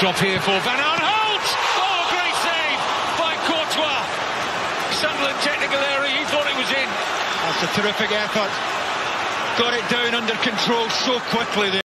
Drop here for Van Aanholt! Oh, great save by Courtois. Sunderland technical area, he thought it was in. That's a terrific effort. Got it down under control so quickly there.